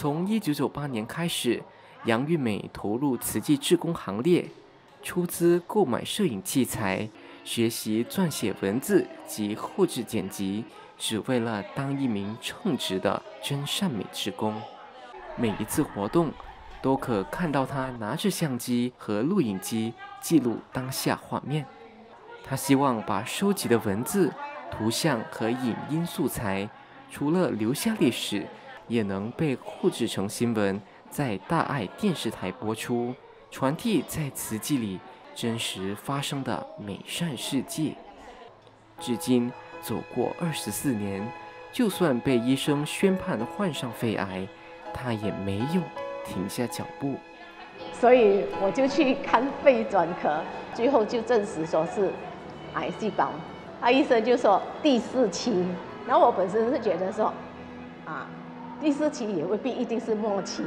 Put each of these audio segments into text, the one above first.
从一九九八年开始，杨玉美投入慈济志工行列，出资购买摄影器材，学习撰写文字及后置剪辑，只为了当一名称职的真善美志工。每一次活动，都可看到他拿着相机和录影机记录当下画面。他希望把收集的文字、图像和影音素材，除了留下历史，也能被复制成新闻，在大爱电视台播出，传递在瓷器里真实发生的美善世界。至今走过二十四年，就算被医生宣判患上肺癌，他也没有停下脚步。所以我就去看肺专科，最后就证实说是。癌细胞，他医生就说第四期，然后我本身是觉得说，啊，第四期也未必一定是末期，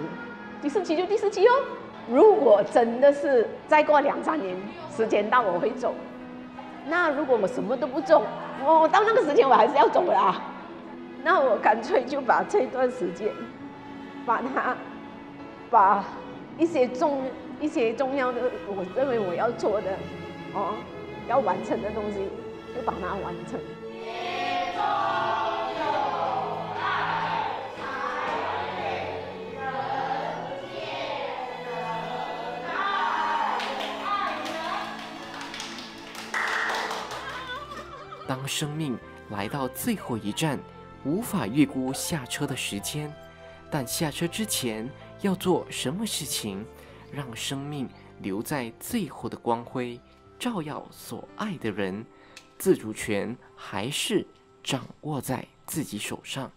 第四期就第四期哦。如果真的是再过两三年时间到我会走，那如果我什么都不做，我到那个时间我还是要走的啊。那我干脆就把这段时间，把它，把一些重一些重要的，我认为我要做的，哦。要完成的东西，就把它完成。当生命来到最后一站，无法预估下车的时间，但下车之前要做什么事情，让生命留在最后的光辉？照耀所爱的人，自主权还是掌握在自己手上。